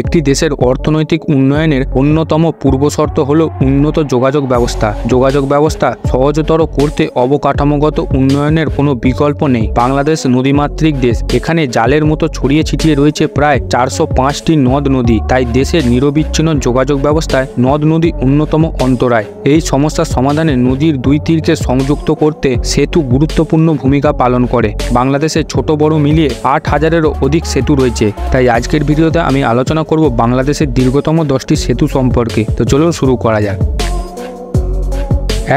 একটি দেশের অর্থনৈতিক উন্নয়নের অন্যতম পূর্বশর্ত হল উন্নত যোগাযোগ ব্যবস্থা। যোগাযোগ ব্যবস্থা সহজতর করতে অবকাঠামোগত উন্নয়নের কোনো বিকল্প নেই। বাংলাদেশ নদীমাতৃক দেশ। এখানে জালের মতো ছড়িয়ে ছিটিয়ে রয়েছে প্রায় চারশো পাঁচটি নদ নদী। তাই দেশের নিরবিচ্ছিন্ন যোগাযোগ ব্যবস্থায় নদ নদী অন্যতম অন্তরায়। এই সমস্যার সমাধানে নদীর দুই তীরকে সংযুক্ত করতে সেতু গুরুত্বপূর্ণ ভূমিকা পালন করে। বাংলাদেশে ছোট বড় মিলিয়ে আট হাজারেরও অধিক সেতু রয়েছে। তাই আজকের ভিডিওতে আমি আলোচনা করব বাংলাদেশের দীর্ঘতম দশটি সেতু সম্পর্কে। তো চলুন শুরু করা যাক।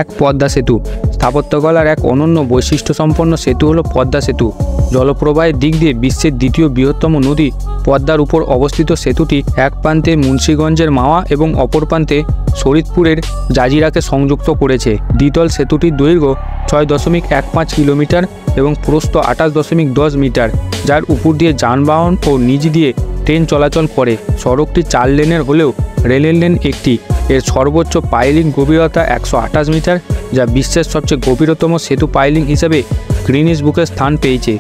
এক পদ্মা সেতু। স্থাপত্যকলার এক অনন্য বৈশিষ্ট্য সম্পন্ন সেতু হলো পদ্মা সেতু। জলপ্রবাহের দিক দিয়ে বিশ্বের দ্বিতীয় বৃহত্তম নদী। পদ্মার উপর অবস্থিত সেতুটি এক প্রান্তে মুন্সীগঞ্জের মাওয়া এবং অপর প্রান্তে শরীদপুরের জাজিরাকে সংযুক্ত করেছে। দ্বিতল সেতুটির দৈর্ঘ্য ছয় দশমিক এক পাঁচ কিলোমিটার এবং প্রস্থ আঠাশ দশমিক দশ মিটার, যার উপর দিয়ে যানবাহন ও নিচ দিয়ে ট্রেন চলাচল করে। সড়কটি চার লেনের হলেও রেলের লেন একটি। এর সর্বোচ্চ পাইলিং গভীরতা একশো আঠাশ মিটার, যা বিশ্বের সবচেয়ে গভীরতম সেতু পাইলিং হিসেবে গ্রিনিস বুকে স্থান পেয়েছে।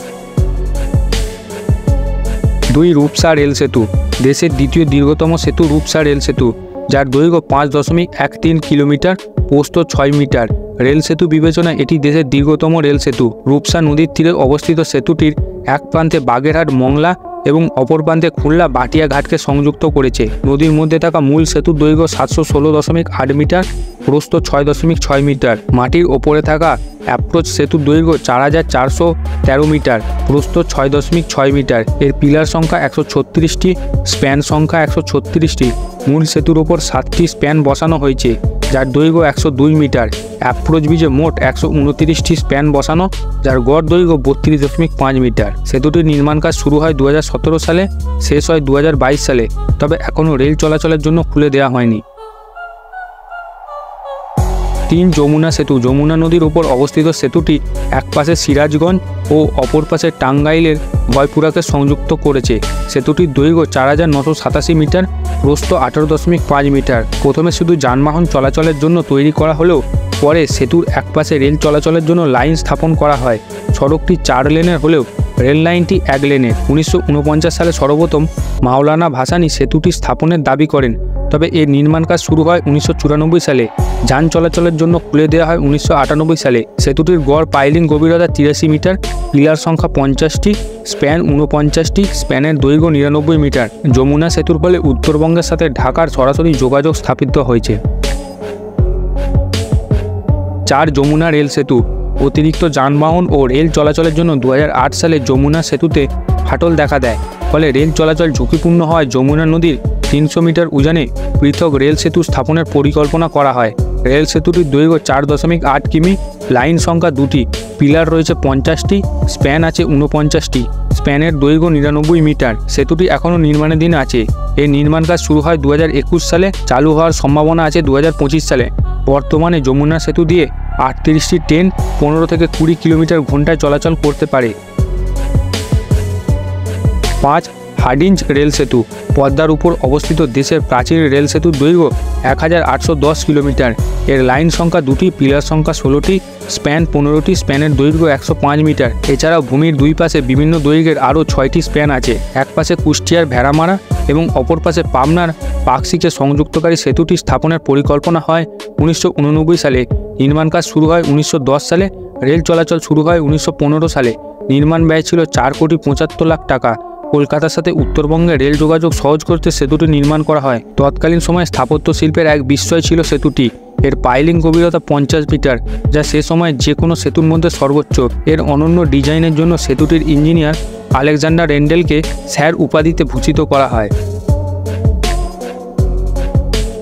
দুই রূপসা রেল সেতু, দেশের দ্বিতীয় দীর্ঘতম সেতু রূপসা রেল সেতু, যার দৈর্ঘ্য পাঁচ দশমিক এক তিন কিলোমিটার, পোস্ত ছয় মিটার। রেল সেতু বিবেচনায় এটি দেশের দীর্ঘতম রেল সেতু। রূপসা নদীর তীরে অবস্থিত সেতুটির এক প্রান্তে বাগেরহাট, মংলা এবং অপর প্রান্তে খুলনা বাটিয়া ঘাটকে সংযুক্ত করেছে। নদীর মধ্যে থাকা মূল সেতুর দৈর্ঘ্য সাতশো ষোলো দশমিক আট মিটার, প্রস্থ ছয় দশমিক ছয় মিটার। মাটির ওপরে থাকা অ্যাপ্রোচ সেতুর দৈর্ঘ্য চার হাজার চারশো তেরো মিটার, প্রস্থ ছয় দশমিক ছয় মিটার। এর পিলার সংখ্যা একশো ছত্রিশটি স্প্যান সংখ্যা একশো ছত্রিশটি। মূল সেতুর ওপর সাতটি স্প্যান বসানো হয়েছে। যার দৈর্ঘ্য একশো দুই মিটার। অ্যাপ্রোচ ব্রিজে মোট একশো উনত্রিশটি স্প্যান বসানো, যার গড় দৈর্ঘ্য বত্রিশ দশমিক পাঁচ মিটার। সেতুটির নির্মাণ কাজ শুরু হয় দু হাজার সতেরো সালে, শেষ হয় দু হাজার বাইশ সালে। তবে এখনও রেল চলাচলের জন্য খুলে দেওয়া হয়নি। তিন যমুনা সেতু। যমুনা নদীর উপর অবস্থিত সেতুটি এক পাশে সিরাজগঞ্জ ও অপর পাশে টাঙ্গাইলের ভয়পুরাকে সংযুক্ত করেছে। সেতুটির দৈর্ঘ্য চার হাজার নশো সাতাশি মিটার, প্রস্থ আঠারো দশমিক পাঁচ মিটার। প্রথমে শুধু যানবাহন চলাচলের জন্য তৈরি করা হলেও পরে সেতুর একপাশে রেল চলাচলের জন্য লাইন স্থাপন করা হয়। সড়কটি চার লেনের হলেও রেল লাইনটি এক লেনের। উনিশশো ঊনপঞ্চাশ সালে সর্বপ্রথম মাওলানা ভাসানী সেতুটি স্থাপনের দাবি করেন। তবে এর নির্মাণ কাজ শুরু হয় উনিশশো চুরানব্বই সালে। যান চলাচলের জন্য খুলে দেওয়া হয় উনিশশো আটানব্বই সালে। সেতুটির গড় পাইলিং গভীরতা তিরাশি মিটার পিলার সংখ্যা পঞ্চাশটি, স্প্যান উনপঞ্চাশটি স্প্যানের দৈর্ঘ্য নিরানব্বই মিটার। যমুনা সেতুর ফলে উত্তরবঙ্গের সাথে ঢাকার সরাসরি যোগাযোগ স্থাপিত হয়েছে। চার যমুনা রেল সেতু, অতিরিক্ত যানবাহন ও রেল চলাচলের জন্য দু হাজার আট সালে যমুনা সেতুতে ফাটল দেখা দেয়। ফলে রেল চলাচল ঝুঁকিপূর্ণ হওয়ায় যমুনা নদীর তিনশো মিটার উজানে পৃথক রেল সেতু স্থাপনের পরিকল্পনা করা হয়। রেল সেতুটির দৈর্ঘ্য চার দশমিক আট কিমি, লাইন সংখ্যা দুটি, পিলার রয়েছে পঞ্চাশটি, স্প্যান আছে উনপঞ্চাশটি স্প্যানের দৈর্ঘ্য নিরানব্বই মিটার। সেতুটি এখনও নির্মাণাধীন আছে। এর নির্মাণ কাজ শুরু হয় দু হাজার একুশ সালে, চালু হওয়ার সম্ভাবনা আছে দু হাজার পঁচিশ সালে। বর্তমানে যমুনা সেতু দিয়ে আটত্রিশটি ট্রেন পনেরো থেকে কুড়ি কিলোমিটার ঘন্টায় চলাচল করতে পারে। পাঁচ হাডিঞ্জ রেল সেতু। পদ্মার উপর অবস্থিত দেশের প্রাচীন রেল সেতুর দৈর্ঘ্য এক হাজার আটশো দশ কিলোমিটার। এর লাইন সংখ্যা দুটি, পিলার সংখ্যা ষোলোটি, স্প্যান পনেরোটি, স্প্যানের দৈর্ঘ্য একশো পাঁচ মিটার। এছাড়াও ভূমির দুই পাশে বিভিন্ন দৈর্ঘ্যের আরও ছয়টি স্প্যান আছে। এক পাশে কুষ্টিয়ার ভেড়ামারা এবং অপর পাশে পাবনার পাকসিকে সংযুক্তকারী সেতুটি স্থাপনের পরিকল্পনা হয় উনিশশো উননব্বই সালে। নির্মাণ কাজ শুরু হয় উনিশশো দশ সালে। রেল চলাচল শুরু হয় উনিশশো পনেরো সালে। নির্মাণ ব্যয় ছিল চার কোটি পঁচাত্তর লাখ টাকা। কলকাতার সাথে উত্তরবঙ্গে রেল যোগাযোগ সহজ করতে সেতুটি নির্মাণ করা হয়। তৎকালীন সময়ে স্থাপত্য শিল্পের এক বিস্ময় ছিল সেতুটি। এর পাইলিং গভীরতা পঞ্চাশ মিটার, যা সে সময় যে কোনো সেতুর মধ্যে সর্বোচ্চ। এর অনন্য ডিজাইনের জন্য সেতুটির ইঞ্জিনিয়ার আলেকজান্ডার রেন্ডেলকে স্যার উপাধিতে ভূষিত করা হয়।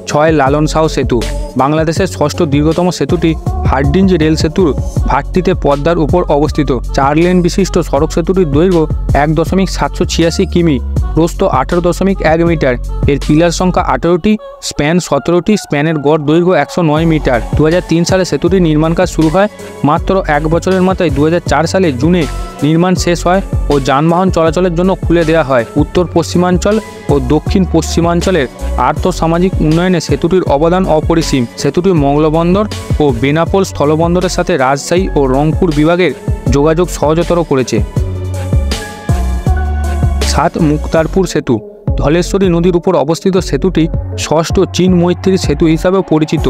ছয় লালন শাহ সেতু বাংলাদেশের ষষ্ঠ দীর্ঘতম সেতুটি হার্ডিঞ্জ রেল সেতুর ভাটটিতে পদ্মার উপর অবস্থিত। চার লেন বিশিষ্ট সড়ক সেতুটির দৈর্ঘ্য এক দশমিক সাতশো ছিয়াশি কিমি, প্রস্থ আঠেরো দশমিক এক মিটার। এর পিলার সংখ্যা আঠেরোটি, স্প্যান সতেরোটি, স্প্যানের গড় দৈর্ঘ্য একশো নয় মিটার। দু হাজার তিন সালে সেতুটির নির্মাণ কাজ শুরু হয় মাত্র এক বছরের মাথায়। দু হাজার চার সালে জুনে নির্মাণ শেষ হয় ও যানবাহন চলাচলের জন্য খুলে দেওয়া হয়। উত্তর পশ্চিমাঞ্চল ও দক্ষিণ পশ্চিমাঞ্চলের আর্থ সামাজিক উন্নয়নে সেতুটির অবদান অপরিসীম। সেতুটি মঙ্গলবন্দর ও বেনাপোল স্থলবন্দরের সাথে রাজশাহী ও রংপুর বিভাগের যোগাযোগ সহজতর করেছে। সাত মুক্তারপুর সেতু। ধলেশ্বরী নদীর উপর অবস্থিত সেতুটি ষষ্ঠ চীন মৈত্রী সেতু হিসাবেও পরিচিত।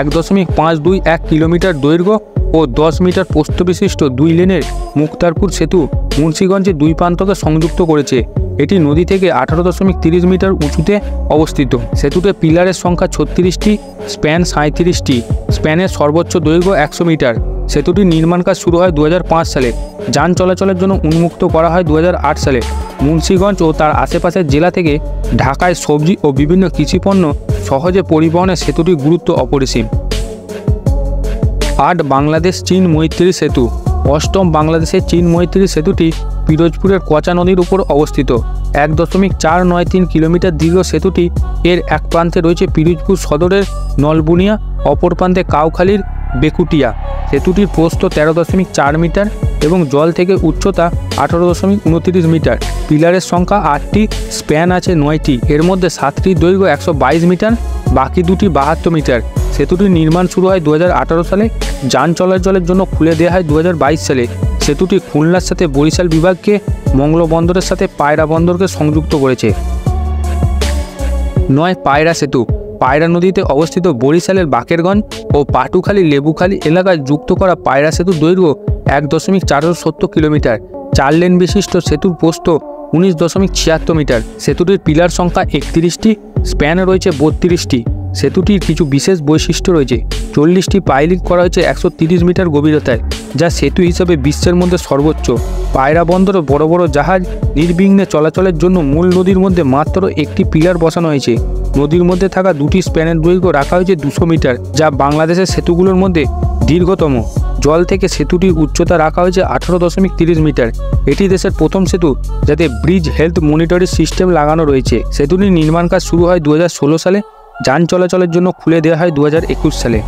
এক দশমিক পাঁচ দুই এক কিলোমিটার দৈর্ঘ্য ও দশ মিটার প্রস্থ বিশিষ্ট দুই লেনের মুক্তারপুর সেতু মুন্সীগঞ্জের দুই প্রান্তকে সংযুক্ত করেছে। এটি নদী থেকে আঠারো দশমিক তিরিশ মিটার উঁচুতে অবস্থিত। সেতুতে পিলারের সংখ্যা ছত্রিশটি, স্প্যান সাঁত্রিশটি স্প্যানের সর্বোচ্চ দৈর্ঘ্য একশো মিটার। সেতুটির নির্মাণ কাজ শুরু হয় দু হাজার পাঁচ সালে। যান চলাচলের জন্য উন্মুক্ত করা হয় দু হাজার আট সালে। মুন্সীগঞ্জ ও তার আশেপাশের জেলা থেকে ঢাকায় সবজি ও বিভিন্ন কৃষিপণ্য সহজে পরিবহনে সেতুটির গুরুত্ব অপরিসীম। আট বাংলাদেশ চীন মৈত্রী সেতু। অষ্টম বাংলাদেশের চীন মৈত্রী সেতুটি পিরোজপুরের কচা নদীর উপর অবস্থিত। এক দশমিক চার নয় তিন কিলোমিটার দীর্ঘ সেতুটি এর এক প্রান্তে রয়েছে পিরোজপুর সদরের নলবুনিয়া, অপর প্রান্তে কাউখালীর বেকুটিয়া। সেতুটির প্রস্থ তেরো দশমিক চার মিটার এবং জল থেকে উচ্চতা আঠারো দশমিক উনত্রিশ মিটার। পিলারের সংখ্যা আটটি, স্প্যান আছে নয়টি। এর মধ্যে সাতটির দৈর্ঘ্য একশো বাইশ মিটার, বাকি দুটি বাহাত্তর মিটার। সেতুটির নির্মাণ শুরু হয় দু হাজার আঠারো সালে। যান চলাচলের জন্য খুলে দেওয়া হয় দু হাজার বাইশ সালে। সেতুটি খুলনার সাথে বরিশাল বিভাগকে মংল বন্দরের সাথে পায়রা বন্দরকে সংযুক্ত করেছে। নয় পায়রা সেতু। পায়রা নদীতে অবস্থিত বরিশালের বাকেরগঞ্জ ও পাটুখালী লেবুখালী এলাকায় যুক্ত করা পায়রা সেতুর দৈর্ঘ্য এক দশমিক চারশো সত্তর কিলোমিটার। চার লেন বিশিষ্ট সেতুর পোস্ত উনিশ দশমিক ছিয়াত্তর মিটার। সেতুটির পিলার সংখ্যা একত্রিশটি স্প্যান রয়েছে বত্রিশটি। সেতুটির কিছু বিশেষ বৈশিষ্ট্য রয়েছে। চল্লিশটি পাইলিং করা হয়েছে একশো মিটার গভীরতায়, যা সেতু হিসাবে বিশ্বের মধ্যে সর্বোচ্চ। পায়রা বন্দরে বড় বড় জাহাজ নির্বিঘ্নে চলাচলের জন্য মূল নদীর মধ্যে মাত্র একটি পিলার বসানো হয়েছে। নদীর মধ্যে থাকা দুটি স্প্যানের দৈর্ঘ্য রাখা হয়েছে দুশো মিটার, যা বাংলাদেশের সেতুগুলোর মধ্যে দীর্ঘতম। জল থেকে সেতুটির উচ্চতা রাখা হয়েছে আঠারো দশমিক তিরিশ মিটার। এটি দেশের প্রথম সেতু, যাতে ব্রিজ হেলথ মনিটরিং সিস্টেম লাগানো রয়েছে। সেতুটির নির্মাণ কাজ শুরু হয় দু হাজার ষোলো সালে। যান চলাচলের জন্য খুলে দেওয়া হয় দু হাজার একুশ সালে।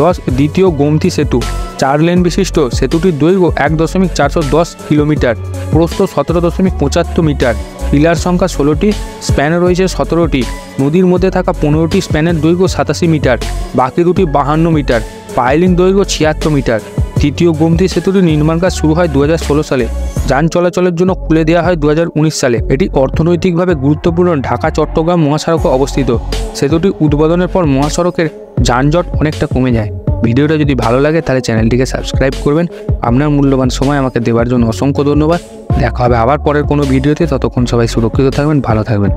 দশ, দ্বিতীয় গোমতি সেতু। চার লেন বিশিষ্ট সেতুটির দৈর্ঘ্য এক দশমিক চারশো দশ কিলোমিটার, প্রস্থ সতেরো দশমিক পঁচাত্তর মিটার। পিলার সংখ্যা ষোলোটি স্প্যান রয়েছে সতেরোটি। নদীর মধ্যে থাকা পনেরোটি স্প্যানের দৈর্ঘ্য সাতাশি মিটার, বাকি দুটি বাহান্ন মিটার। পাইলিং দৈর্ঘ্য ছিয়াত্তর মিটার। তৃতীয় গোমতি সেতুটির নির্মাণ কাজ শুরু হয় দু হাজার ষোলো সালে। যান চলাচলের জন্য খুলে দেওয়া হয় দু হাজার উনিশ সালে। এটি অর্থনৈতিকভাবে গুরুত্বপূর্ণ ঢাকা, চট্টগ্রাম মহাসড়কে অবস্থিত। সেতুটি উদ্বোধনের পর মহাসড়কের যানজট অনেকটা কমে যায়। ভিডিওটা যদি ভালো লাগে তাহলে চ্যানেলটিকে সাবস্ক্রাইব করবেন। আপনার মূল্যবান সময় আমাকে দেওয়ার জন্য অসংখ্য ধন্যবাদ। দেখা হবে আবার পরের কোনো ভিডিওতে। ততক্ষণ সবাই সুরক্ষিত থাকবেন, ভালো থাকবেন।